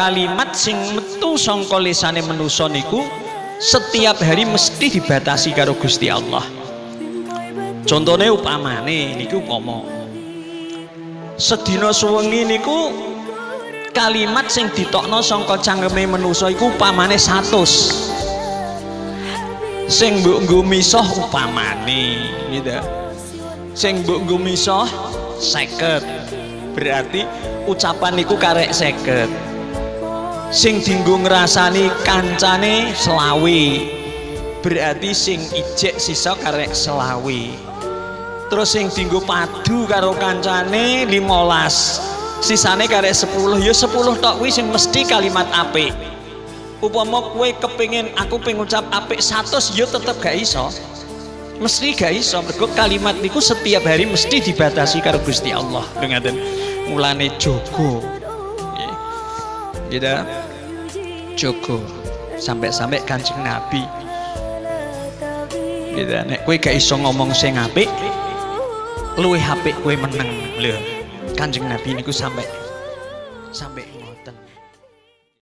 kalimat sing metu sangka lisane manusa niku setiap hari mesti dibatasi karo Gusti Allah. Contohnya upamane niku umpama sedina suwengi niku kalimat sing ditokno sangka cangkeme manusa iku upamane 100 sing mbok nggo misah upamane gitu sing mbok nggo 50 berarti ucapan niku karek 50 sing dinggo ngrasani kancane selawe berarti sing ijek sisa karek selawe terus sing dinggo padu karo kancane 15 sisane karek 10 ya 10 tok kuwi sing mesti kalimat apik. Upama kowe kepingin aku pengen ngucap apik 100 ya tetep gak iso. Mesti gak iso. Mergo kalimat niku setiap hari mesti dibatasi karo Gusti Allah. Dengan mulane jogo gitu Joko sampai-sampai kancing Nabi. Gitu nek kue gak iso ngomong sing apik luwe apik kue meneng. Lho kancing Nabi niku sampai sampai ngoten